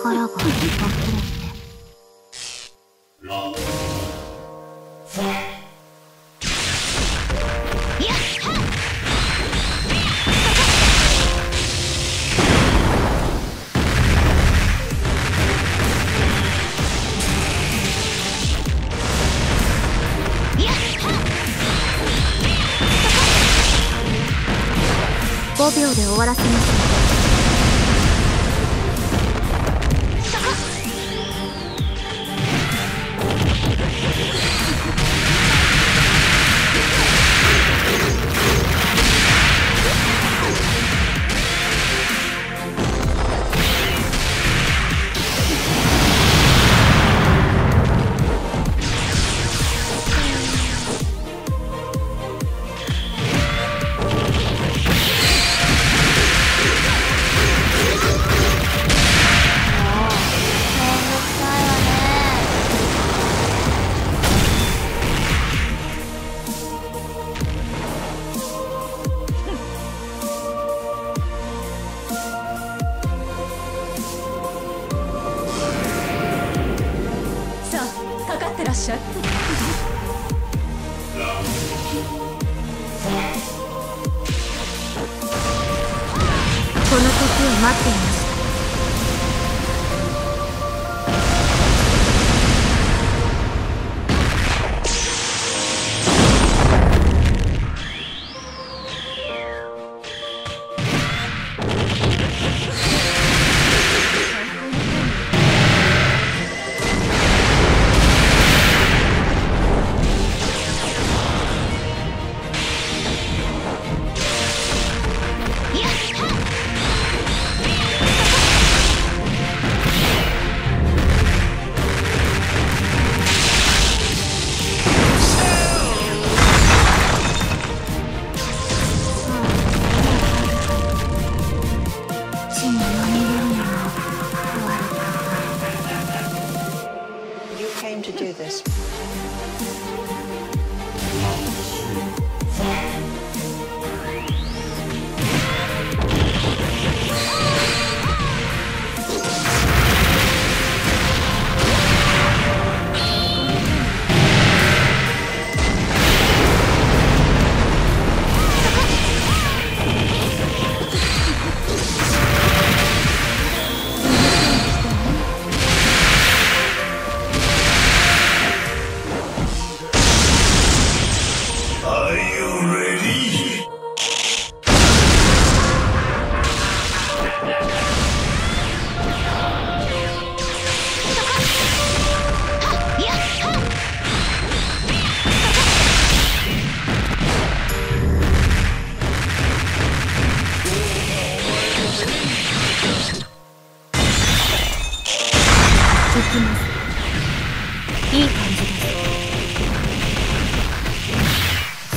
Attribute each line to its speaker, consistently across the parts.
Speaker 1: 力が溢れて。5秒で終わらせます
Speaker 2: かかって。らっしゃい
Speaker 1: この時を待っていま
Speaker 3: す。To do this. Oh,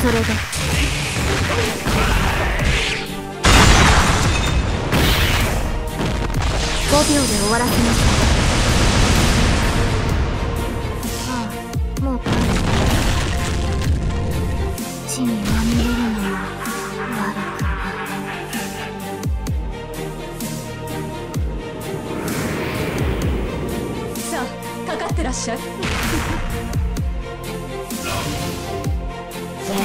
Speaker 3: それで。5秒で終わらせました
Speaker 2: かかってらっしゃい。
Speaker 1: 暗い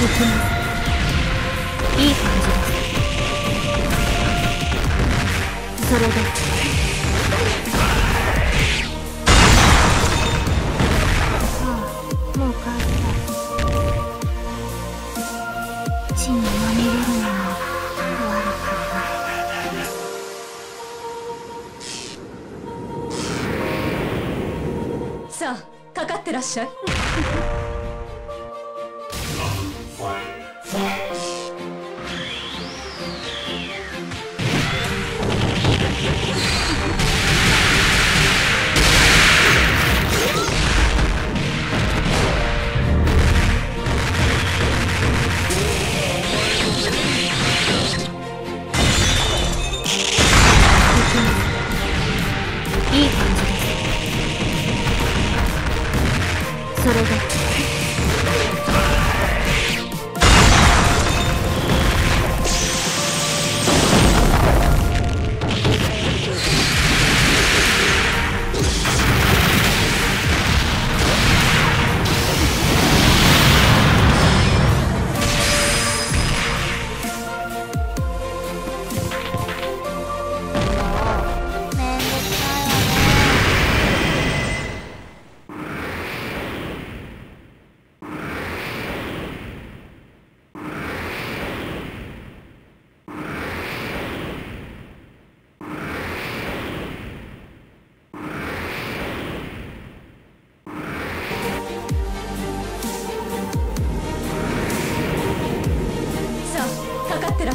Speaker 1: 行きますいい感じです。それでああもう帰った。地にまみれるのも悪くない
Speaker 2: さあかかってらっしゃい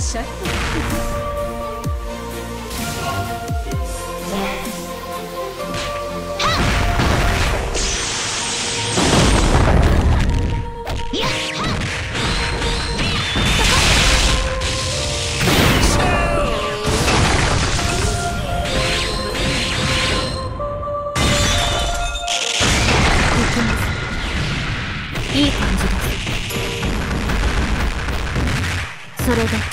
Speaker 2: しゃい。
Speaker 3: いい感じですそれで。